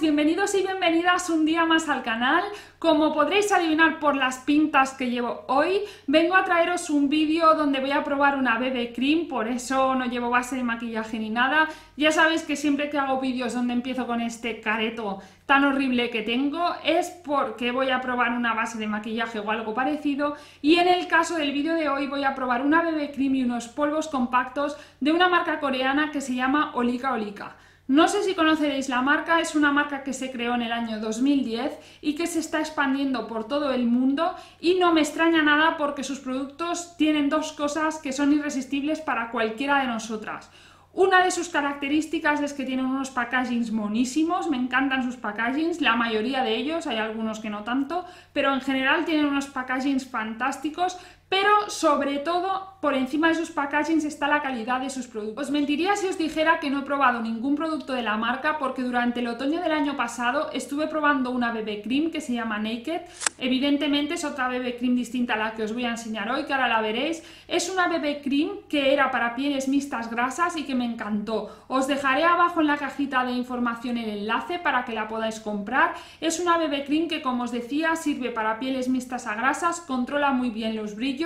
Bienvenidos y bienvenidas un día más al canal. Como podréis adivinar por las pintas que llevo hoy, vengo a traeros un vídeo donde voy a probar una BB Cream, por eso no llevo base de maquillaje ni nada. Ya sabéis que siempre que hago vídeos donde empiezo con este careto tan horrible que tengo es porque voy a probar una base de maquillaje o algo parecido y en el caso del vídeo de hoy voy a probar una BB Cream y unos polvos compactos de una marca coreana que se llama Olika Olika. No sé si conoceréis la marca, es una marca que se creó en el año 2010 y que se está expandiendo por todo el mundo y no me extraña nada porque sus productos tienen dos cosas que son irresistibles para cualquiera de nosotras. Una de sus características es que tienen unos packagings monísimos, me encantan sus packagings, la mayoría de ellos, hay algunos que no tanto, pero en general tienen unos packagings fantásticos, pero sobre todo por encima de sus packagings está la calidad de sus productos. Os mentiría si os dijera que no he probado ningún producto de la marca porque durante el otoño del año pasado estuve probando una BB Cream que se llama Naked. Evidentemente es otra BB Cream distinta a la que os voy a enseñar hoy, que ahora la veréis. Es una BB Cream que era para pieles mixtas grasas y que me encantó. Os dejaré abajo en la cajita de información el enlace para que la podáis comprar. Es una BB Cream que como os decía sirve para pieles mixtas a grasas, controla muy bien los brillos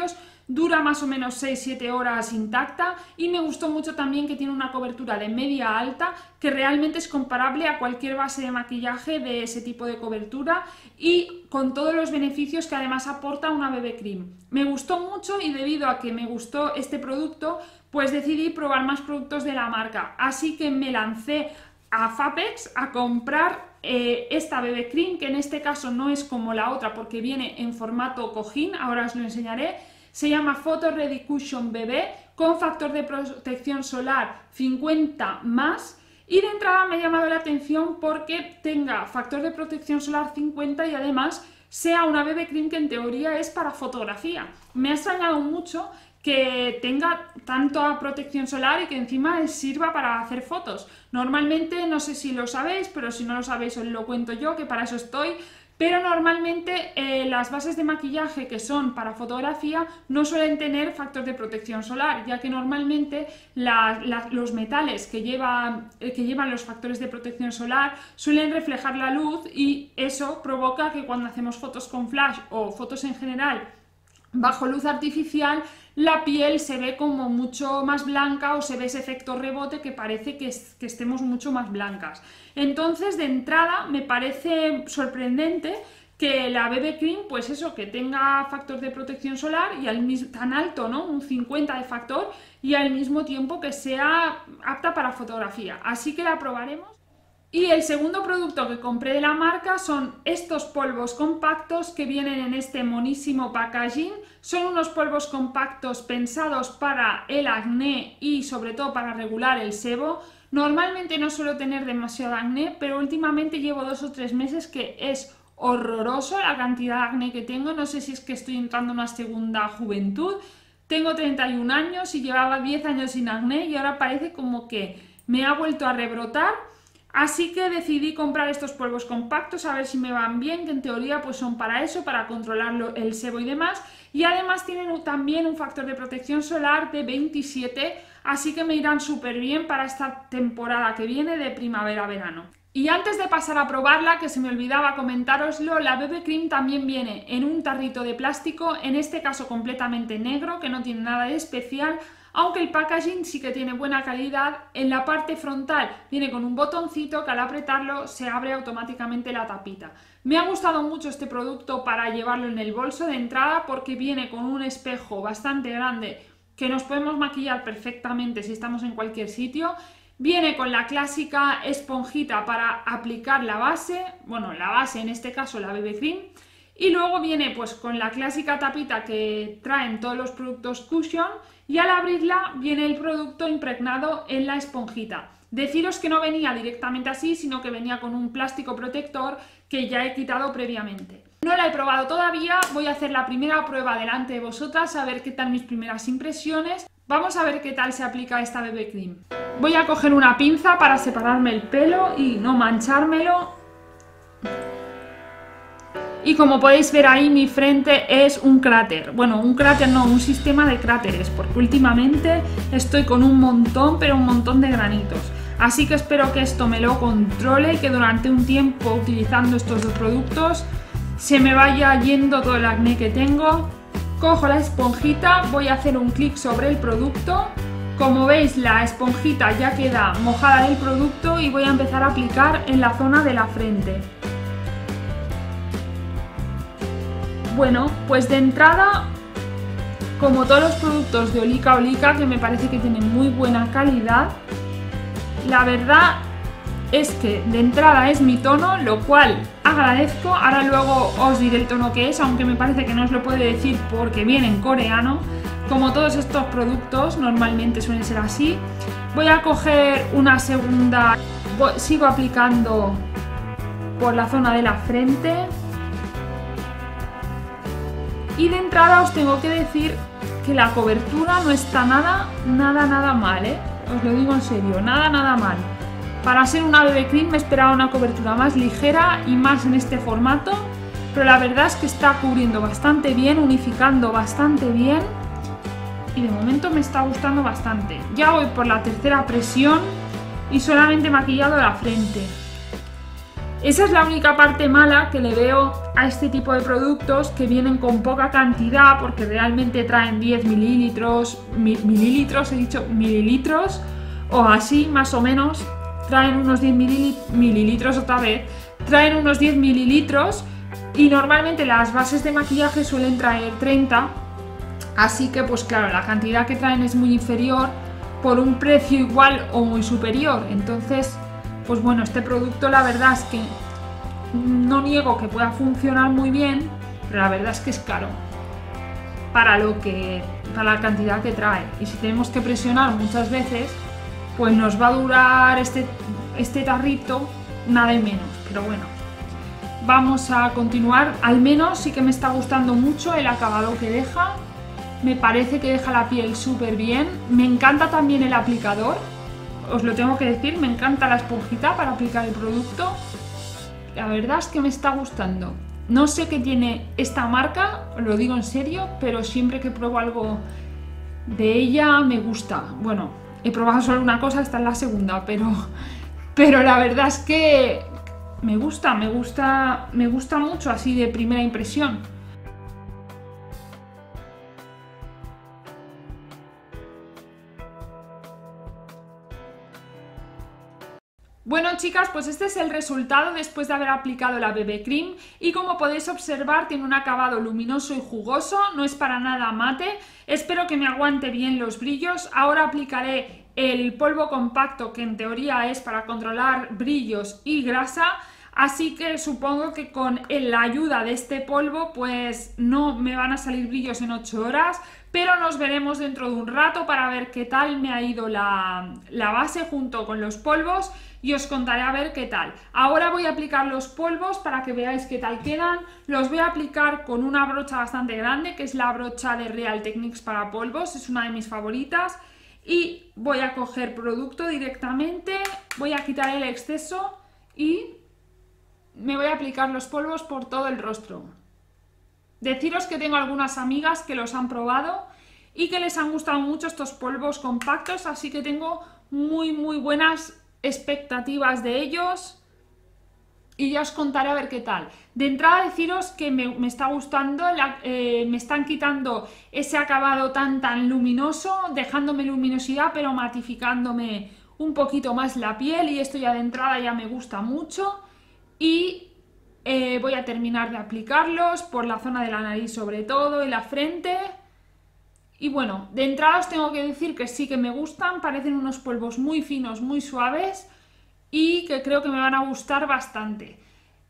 dura más o menos 6-7 horas intacta y me gustó mucho también que tiene una cobertura de media alta que realmente es comparable a cualquier base de maquillaje de ese tipo de cobertura y con todos los beneficios que además aporta una BB Cream. Me gustó mucho y debido a que me gustó este producto pues decidí probar más productos de la marca así que me lancé a Fapex a comprar eh, esta BB Cream, que en este caso no es como la otra porque viene en formato cojín, ahora os lo enseñaré, se llama Photo Ready Cushion BB con factor de protección solar 50 más y de entrada me ha llamado la atención porque tenga factor de protección solar 50 y además sea una BB Cream que en teoría es para fotografía. Me ha extrañado mucho que tenga tanta protección solar y que encima sirva para hacer fotos. Normalmente, no sé si lo sabéis, pero si no lo sabéis os lo cuento yo, que para eso estoy, pero normalmente eh, las bases de maquillaje que son para fotografía no suelen tener factor de protección solar, ya que normalmente los metales que, eh, que llevan los factores de protección solar suelen reflejar la luz y eso provoca que cuando hacemos fotos con flash o fotos en general bajo luz artificial la piel se ve como mucho más blanca o se ve ese efecto rebote que parece que, estemos mucho más blancas. Entonces, de entrada, me parece sorprendente que la BB Cream, pues eso, que tenga factor de protección solar y al mismo tan alto, ¿no? Un 50 de factor y al mismo tiempo que sea apta para fotografía. Así que la probaremos. Y el segundo producto que compré de la marca son estos polvos compactos que vienen en este monísimo packaging. Son unos polvos compactos pensados para el acné y sobre todo para regular el sebo. Normalmente no suelo tener demasiado acné, pero últimamente llevo dos o tres meses que es horroroso la cantidad de acné que tengo. No sé si es que estoy entrando en una segunda juventud. Tengo 31 años y llevaba 10 años sin acné y ahora parece como que me ha vuelto a rebrotar Así que decidí comprar estos polvos compactos a ver si me van bien, que en teoría pues son para eso, para controlar el sebo y demás. Y además tienen también un factor de protección solar de 27, así que me irán súper bien para esta temporada que viene de primavera-verano. Y antes de pasar a probarla, que se me olvidaba comentároslo, la BB Cream también viene en un tarrito de plástico, en este caso completamente negro, que no tiene nada de especial, aunque el packaging sí que tiene buena calidad. En la parte frontal viene con un botoncito que al apretarlo se abre automáticamente la tapita. Me ha gustado mucho este producto para llevarlo en el bolso de entrada porque viene con un espejo bastante grande que nos podemos maquillar perfectamente si estamos en cualquier sitio. Viene con la clásica esponjita para aplicar la base, bueno, la base en este caso la BB Cream, y luego viene pues con la clásica tapita que traen todos los productos Cushion y al abrirla viene el producto impregnado en la esponjita. Deciros que no venía directamente así, sino que venía con un plástico protector que ya he quitado previamente. No la he probado todavía, voy a hacer la primera prueba delante de vosotras, a ver qué tal mis primeras impresiones. Vamos a ver qué tal se aplica esta BB Cream. Voy a coger una pinza para separarme el pelo y no manchármelo. Y como podéis ver ahí, mi frente es un cráter. Bueno, un cráter no, un sistema de cráteres, porque últimamente estoy con un montón, pero un montón de granitos. Así que espero que esto me lo controle y que durante un tiempo utilizando estos dos productos se me vaya yendo todo el acné que tengo. Cojo la esponjita, voy a hacer un clic sobre el producto. Como veis la esponjita ya queda mojada del producto y voy a empezar a aplicar en la zona de la frente. Bueno, pues de entrada, como todos los productos de Olica Olica, que me parece que tienen muy buena calidad, la verdad es que de entrada es mi tono, lo cual agradezco. Ahora luego os diré el tono que es, aunque me parece que no os lo puede decir porque viene en coreano. Como todos estos productos normalmente suelen ser así. Voy a coger una segunda, sigo aplicando por la zona de la frente. Y de entrada os tengo que decir que la cobertura no está nada, nada, nada mal, ¿eh? Os lo digo en serio, nada, nada mal. Para ser una BB Cream me esperaba una cobertura más ligera y más en este formato, pero la verdad es que está cubriendo bastante bien, unificando bastante bien y de momento me está gustando bastante. Ya voy por la tercera presión y solamente maquillado la frente. Esa es la única parte mala que le veo a este tipo de productos que vienen con poca cantidad porque realmente traen 10 mililitros, mililitros, he dicho mililitros o así más o menos traen unos 10 mililitros otra vez, traen unos 10 mililitros y normalmente las bases de maquillaje suelen traer 30, así que pues claro, la cantidad que traen es muy inferior por un precio igual o muy superior, entonces pues bueno, este producto la verdad es que no niego que pueda funcionar muy bien, pero la verdad es que es caro para lo que para la cantidad que trae. Y si tenemos que presionar muchas veces pues nos va a durar este, este tarrito nada y menos, pero bueno. Vamos a continuar, al menos sí que me está gustando mucho el acabado que deja, me parece que deja la piel súper bien, me encanta también el aplicador, os lo tengo que decir, me encanta la esponjita para aplicar el producto, la verdad es que me está gustando. No sé qué tiene esta marca, lo digo en serio, pero siempre que pruebo algo de ella me gusta. Bueno, He probado solo una cosa, esta es la segunda, pero, pero la verdad es que me gusta, me gusta, me gusta mucho así de primera impresión. Bueno chicas, pues este es el resultado después de haber aplicado la BB Cream y como podéis observar tiene un acabado luminoso y jugoso, no es para nada mate, espero que me aguante bien los brillos, ahora aplicaré el polvo compacto que en teoría es para controlar brillos y grasa, así que supongo que con la ayuda de este polvo pues no me van a salir brillos en 8 horas, pero nos veremos dentro de un rato para ver qué tal me ha ido la, la base junto con los polvos y os contaré a ver qué tal. Ahora voy a aplicar los polvos para que veáis qué tal quedan. Los voy a aplicar con una brocha bastante grande, que es la brocha de Real Techniques para polvos, es una de mis favoritas. Y voy a coger producto directamente, voy a quitar el exceso y me voy a aplicar los polvos por todo el rostro. Deciros que tengo algunas amigas que los han probado y que les han gustado mucho estos polvos compactos, así que tengo muy muy buenas expectativas de ellos y ya os contaré a ver qué tal. De entrada deciros que me, está gustando, eh, me están quitando ese acabado tan tan luminoso, dejándome luminosidad pero matificándome un poquito más la piel y esto ya de entrada ya me gusta mucho y eh, voy a terminar de aplicarlos por la zona de la nariz sobre todo y la frente y bueno, de entrada os tengo que decir que sí que me gustan, parecen unos polvos muy finos, muy suaves y que creo que me van a gustar bastante.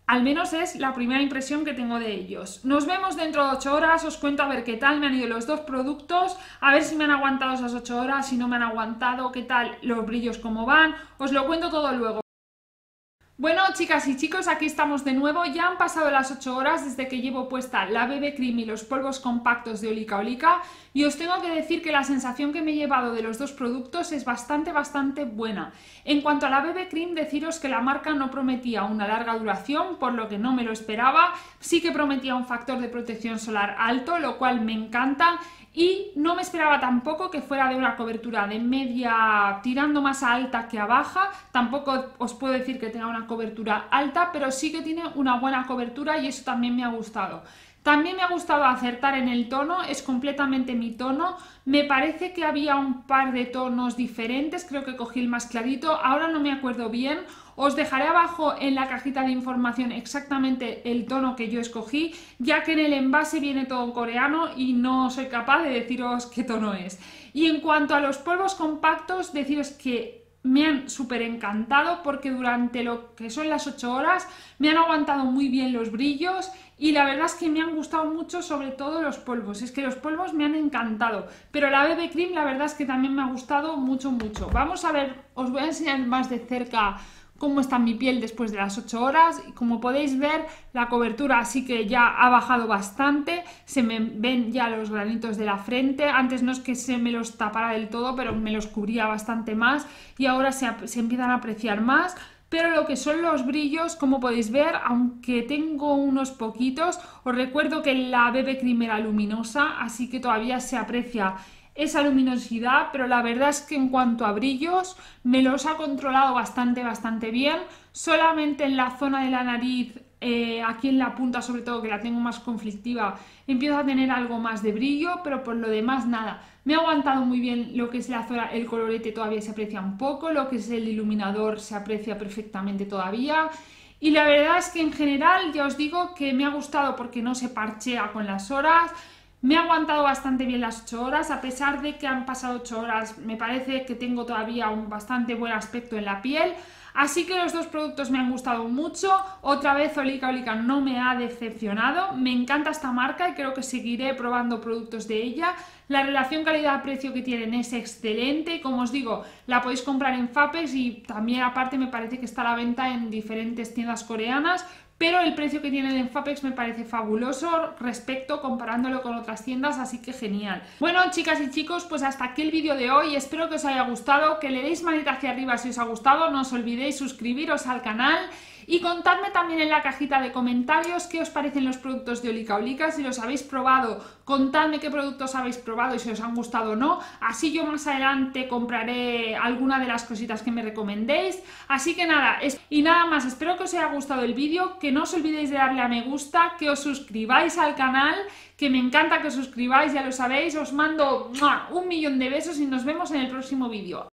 Al menos es la primera impresión que tengo de ellos. Nos vemos dentro de 8 horas, os cuento a ver qué tal me han ido los dos productos, a ver si me han aguantado esas 8 horas, si no me han aguantado, qué tal los brillos, cómo van, os lo cuento todo luego. Bueno, chicas y chicos, aquí estamos de nuevo. Ya han pasado las 8 horas desde que llevo puesta la BB Cream y los polvos compactos de Olica Olica y os tengo que decir que la sensación que me he llevado de los dos productos es bastante, bastante buena. En cuanto a la BB Cream, deciros que la marca no prometía una larga duración, por lo que no me lo esperaba. Sí que prometía un factor de protección solar alto, lo cual me encanta y no me esperaba tampoco que fuera de una cobertura de media tirando más a alta que a baja, tampoco os puedo decir que tenga una cobertura alta, pero sí que tiene una buena cobertura y eso también me ha gustado. También me ha gustado acertar en el tono, es completamente mi tono. Me parece que había un par de tonos diferentes, creo que cogí el más clarito, ahora no me acuerdo bien. Os dejaré abajo en la cajita de información exactamente el tono que yo escogí, ya que en el envase viene todo coreano y no soy capaz de deciros qué tono es. Y en cuanto a los polvos compactos, deciros que me han súper encantado porque durante lo que son las 8 horas me han aguantado muy bien los brillos y la verdad es que me han gustado mucho sobre todo los polvos, es que los polvos me han encantado, pero la BB Cream la verdad es que también me ha gustado mucho mucho. Vamos a ver, os voy a enseñar más de cerca cómo está mi piel después de las 8 horas. Y como podéis ver la cobertura sí que ya ha bajado bastante, se me ven ya los granitos de la frente, antes no es que se me los tapara del todo pero me los cubría bastante más. Y ahora se, empiezan a apreciar más. Pero lo que son los brillos, como podéis ver, aunque tengo unos poquitos, os recuerdo que la BB Cream era luminosa, así que todavía se aprecia esa luminosidad, pero la verdad es que en cuanto a brillos me los ha controlado bastante, bastante bien. Solamente en la zona de la nariz, eh, aquí en la punta sobre todo, que la tengo más conflictiva, empiezo a tener algo más de brillo, pero por lo demás nada. Me ha aguantado muy bien lo que es la zona, el colorete todavía se aprecia un poco, lo que es el iluminador se aprecia perfectamente todavía. Y la verdad es que en general ya os digo que me ha gustado porque no se parchea con las horas, me ha aguantado bastante bien las 8 horas, a pesar de que han pasado 8 horas, me parece que tengo todavía un bastante buen aspecto en la piel. Así que los dos productos me han gustado mucho. Otra vez Olica Olica no me ha decepcionado. Me encanta esta marca y creo que seguiré probando productos de ella. La relación calidad-precio que tienen es excelente. Como os digo, la podéis comprar en Fapex y también aparte me parece que está a la venta en diferentes tiendas coreanas pero el precio que tienen en Fapex me parece fabuloso respecto comparándolo con otras tiendas, así que genial. Bueno, chicas y chicos, pues hasta aquí el vídeo de hoy, espero que os haya gustado, que le deis manita hacia arriba si os ha gustado, no os olvidéis suscribiros al canal y contadme también en la cajita de comentarios qué os parecen los productos de Olica Olica, si los habéis probado, contadme qué productos habéis probado y si os han gustado o no, así yo más adelante compraré alguna de las cositas que me recomendéis. Así que nada, y nada más, espero que os haya gustado el vídeo, que no os olvidéis de darle a me gusta, que os suscribáis al canal, que me encanta que os suscribáis, ya lo sabéis, os mando un millón de besos y nos vemos en el próximo vídeo.